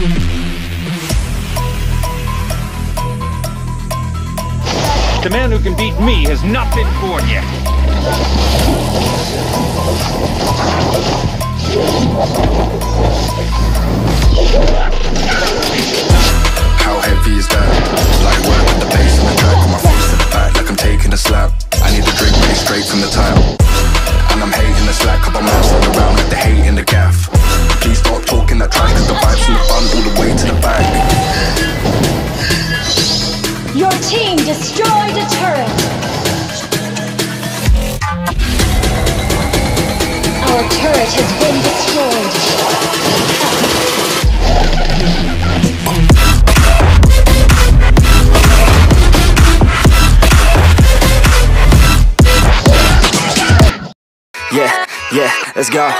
The man who can beat me has not been born yet. How heavy is that? Like work with the bass and the track on my face to the back, like I'm taking a slap. I need a drink made straight from the tap. And I'm hating the slack, couple man stand around Your team destroyed a turret. Our turret has been destroyed. Yeah, yeah, let's go.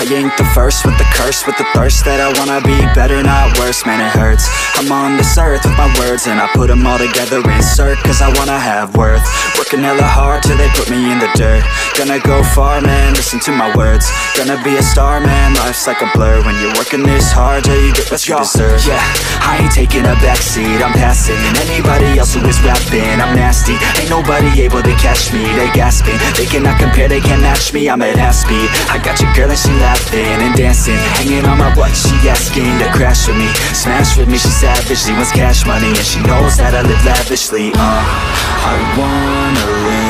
I ain't the first with the curse, with the thirst that I wanna be better, not worse, man, it hurts. I'm on this earth with my words, and I put them all together, insert, cause I wanna have worth. Working hella hard till they put me in the dirt. Gonna go far, man, listen to my words. Gonna be a star, man, life's like a blur. When you're working this hard, till you get what you deserve. Yeah, I ain't taking a backseat, I'm passing. Anybody else who is rapping, I'm nasty. Ain't nobody able to catch me, they gasping. They cannot compare, they can't match me, I'm at half speed. I got your girl and she laughing and dancing. Hanging on my butt, she asking to crash with me. Smash with me, she savage, she wants cash money. And she knows that I live lavishly, uh. I wanna live,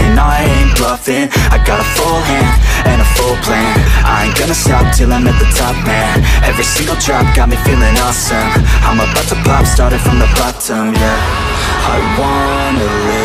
I. I got a full hand and a full plan. I ain't gonna stop till I'm at the top, man. Every single drop got me feeling awesome. I'm about to pop, started from the bottom, yeah. I wanna live.